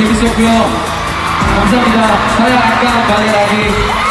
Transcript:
재밌었고요. 감사합니다. 사랑과 마이라기